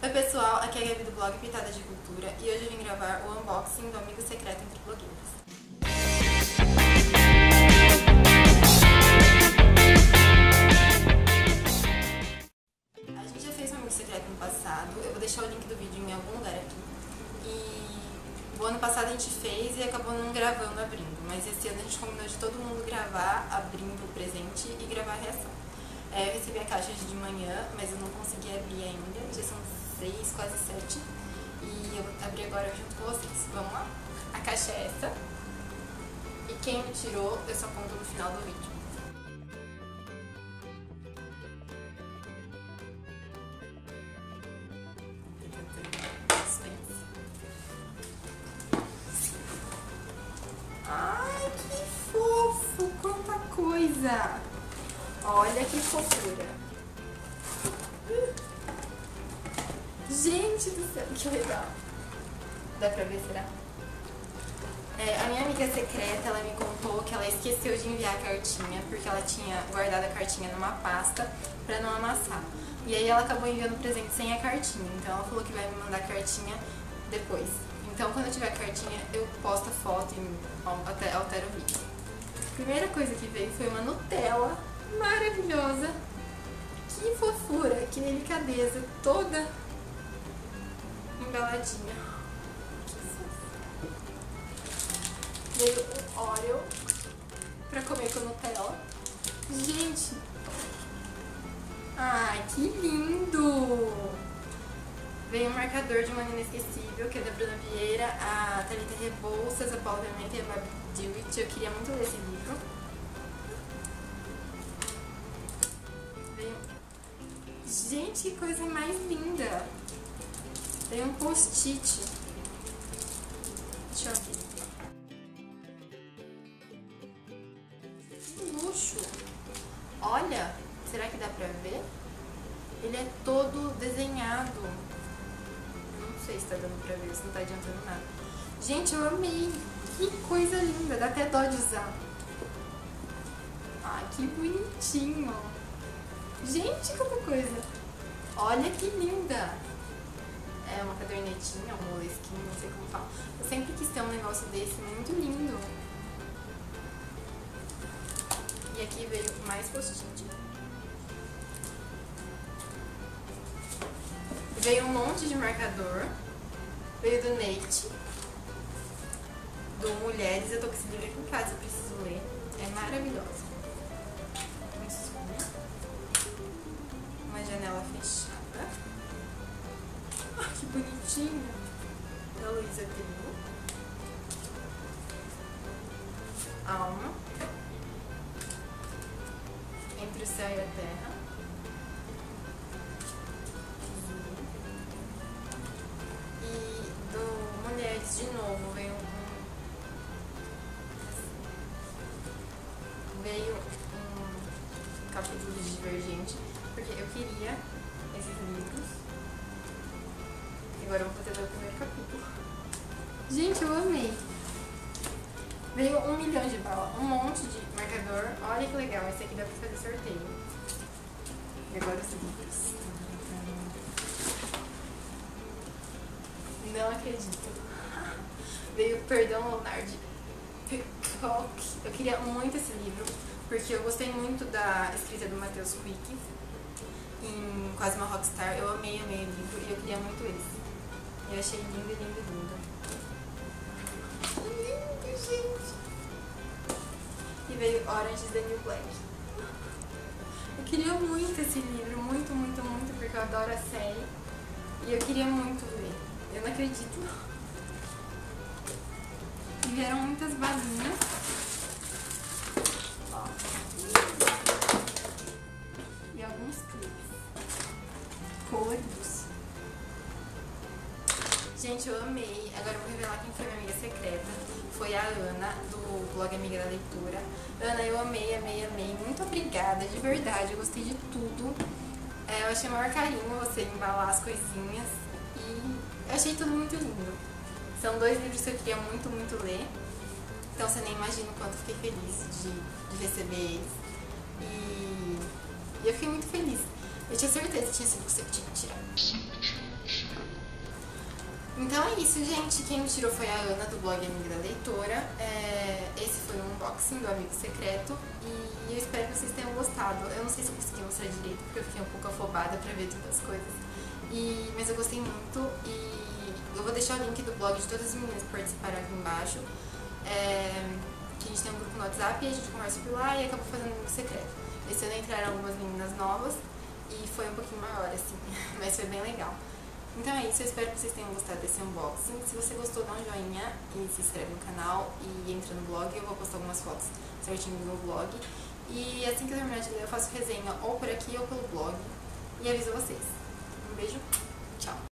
Oi pessoal, aqui é a Gabi do blog Pitada de Cultura e hoje eu vim gravar o unboxing do Amigo Secreto entre Blogueiros. A gente já fez um Amigo Secreto no passado, eu vou deixar o link do vídeo em algum lugar aqui. E o ano passado a gente fez e acabou não gravando abrindo, mas esse ano a gente combinou de todo mundo gravar abrindo o presente e gravar a reação. É, eu recebi a caixa de manhã, mas eu não consegui abrir ainda, já são seis, quase sete. E eu vou abrir agora junto com vocês. Vamos lá? A caixa é essa. E quem me tirou, eu só conto no final do vídeo. Ai, que fofo! Quanta coisa! Olha que fofura! Gente do céu, que legal! Dá pra ver, será? É, a minha amiga secreta, ela me contou que ela esqueceu de enviar a cartinha, porque ela tinha guardado a cartinha numa pasta pra não amassar. E aí ela acabou enviando o presente sem a cartinha, então ela falou que vai me mandar a cartinha depois. Então quando eu tiver a cartinha, eu posto a foto e altero o vídeo. A primeira coisa que veio foi uma Nutella maravilhosa. Que fofura, que delicadeza, toda embaladinha. Veio um Oreo pra comer com Nutella. Gente! Ai, que lindo! Veio um marcador de Mana Inesquecível, que é da Bruna Vieira, a Thalita Rebouças, a Paula Pimenta e a Babi Dewitt. Eu queria muito ler esse livro. Veio... Gente, que coisa mais linda! Veio um post-it. Deixa eu ver. Que luxo! Olha, será que dá pra ver? Ele é todo desenhado. Não sei se tá dando pra ver, se não tá adiantando nada. Gente, eu amei! Que coisa linda, dá até dó de usar. Ai, que bonitinho! Gente, quanta coisa! Olha que linda! Cadernetinha, um não sei como fala. Eu sempre quis ter um negócio desse, muito lindo. E aqui veio mais post-it. Veio um monte de marcador. Veio do Nate. Do Mulheres. Eu tô com esse livro aqui em casa, eu preciso ler. Alma. Entre o céu e a terra. E do Mulheres, de novo, veio um. Veio um capítulo de Divergente, porque eu queria esses livros. Agora eu vou fazer o primeiro capítulo. Gente, eu amei! Veio um milhão de bala, um monte de marcador. Olha que legal, esse aqui dá pra fazer sorteio. E agora os livros. Não acredito. Veio Perdão Leonardo Peacock. Eu queria muito esse livro, porque eu gostei muito da escrita do Matheus Quick em Quase uma Rockstar. Eu amei, amei o livro e eu queria muito esse. Eu achei lindo, lindo, lindo. Gente! E veio Orange is the New Black. Eu queria muito esse livro, muito, muito, muito, porque eu adoro a série. E eu queria muito ler. Eu não acredito. E vieram muitas balinhas. E alguns clipes. Cores. Gente, eu amei. Agora eu vou revelar quem foi minha amiga secreta. Foi a Ana, do blog Amiga da Leitura. Ana, eu amei, amei, amei. Muito obrigada, de verdade. Eu gostei de tudo. É, eu achei o maior carinho você embalar as coisinhas. E eu achei tudo muito lindo. São dois livros que eu queria muito, muito ler. Então você nem imagina o quanto fiquei feliz de, de receber eles. E, e eu fiquei muito feliz. Eu tinha certeza que tinha sido você que tinha que tirar. Então é isso, gente. Quem me tirou foi a Ana, do blog Amiga da Leitora. É, esse foi um unboxing do Amigo Secreto e eu espero que vocês tenham gostado. Eu não sei se eu consegui mostrar direito, porque eu fiquei um pouco afobada pra ver todas as coisas. E, mas eu gostei muito e eu vou deixar o link do blog de todas as meninas que participaram aqui embaixo. É, que a gente tem um grupo no WhatsApp e a gente conversa por lá e acabou fazendo um secreto. Esse ano entraram algumas meninas novas e foi um pouquinho maior, assim, mas foi bem legal. Então é isso, eu espero que vocês tenham gostado desse unboxing. Se você gostou, dá um joinha e se inscreve no canal e entra no blog. Eu vou postar algumas fotos certinho no blog. E assim que eu terminar de ler, eu faço resenha ou por aqui ou pelo blog e aviso vocês. Um beijo!